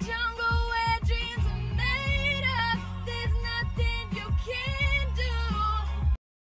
jump.